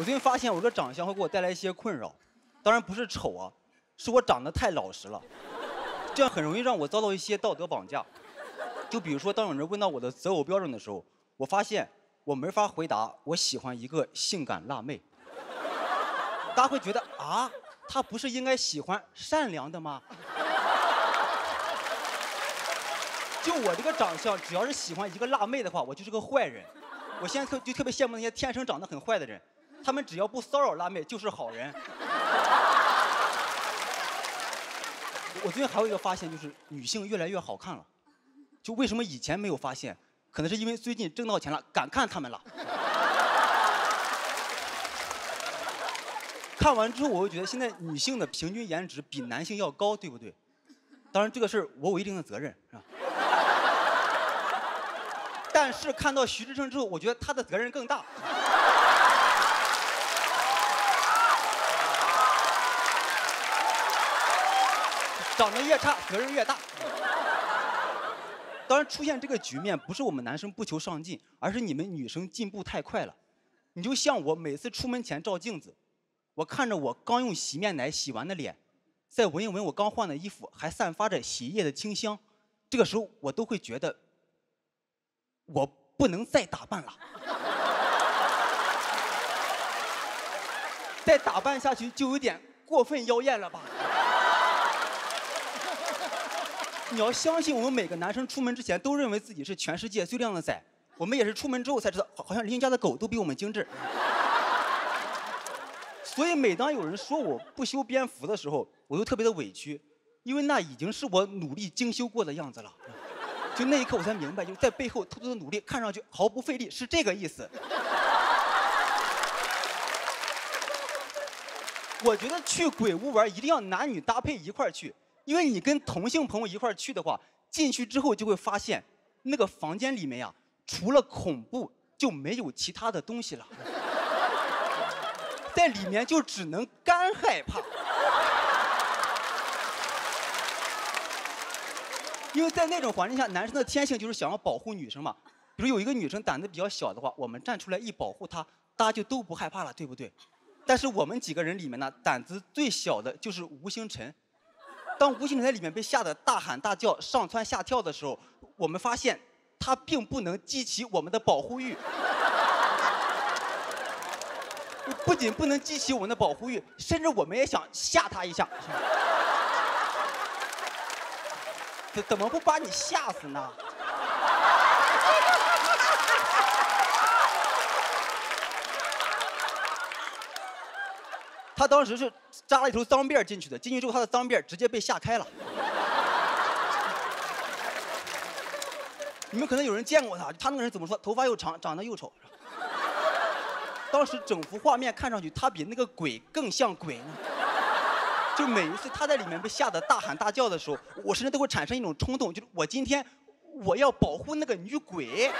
我最近发现我这个长相会给我带来一些困扰，当然不是丑啊，是我长得太老实了，这样很容易让我遭到一些道德绑架。就比如说，当有人问到我的择偶标准的时候，我发现我没法回答我喜欢一个性感辣妹。大家会觉得啊，他不是应该喜欢善良的吗？就我这个长相，只要是喜欢一个辣妹的话，我就是个坏人。我现在特就特别羡慕那些天生长得很坏的人，他们只要不骚扰辣妹就是好人。我最近还有一个发现，就是女性越来越好看了。就为什么以前没有发现？可能是因为最近挣到钱了，敢看他们了。看完之后，我就觉得现在女性的平均颜值比男性要高，对不对？当然，这个事儿我有一定的责任，是吧？但是看到徐志胜之后，我觉得他的责任更大。长得越差，责任越大。当然，出现这个局面不是我们男生不求上进，而是你们女生进步太快了。你就像我每次出门前照镜子。我看着我刚用洗面奶洗完的脸，再闻一闻我刚换的衣服，还散发着洗衣液的清香，这个时候我都会觉得，我不能再打扮了，再打扮下去就有点过分妖艳了吧？你要相信，我们每个男生出门之前都认为自己是全世界最靓的仔，我们也是出门之后才知道，好像邻居家的狗都比我们精致。所以每当有人说我不修边幅的时候，我就特别的委屈，因为那已经是我努力精修过的样子了。就那一刻我才明白，就在背后偷偷的努力，看上去毫不费力，是这个意思。我觉得去鬼屋玩一定要男女搭配一块去，因为你跟同性朋友一块去的话，进去之后就会发现，那个房间里面呀，除了恐怖就没有其他的东西了。在里面就只能干害怕，因为在那种环境下，男生的天性就是想要保护女生嘛。比如有一个女生胆子比较小的话，我们站出来一保护她，大家就都不害怕了，对不对？但是我们几个人里面呢，胆子最小的就是吴星辰。当吴星在里面被吓得大喊大叫、上蹿下跳的时候，我们发现他并不能激起我们的保护欲。不仅不能激起我们的保护欲，甚至我们也想吓他一下。怎怎么不把你吓死呢？他当时是扎了一头脏辫进去的，进去之后他的脏辫直接被吓开了。你们可能有人见过他，他那个人怎么说？头发又长，长得又丑。当时整幅画面看上去，他比那个鬼更像鬼呢。就每一次他在里面被吓得大喊大叫的时候，我甚至都会产生一种冲动，就是我今天我要保护那个女鬼。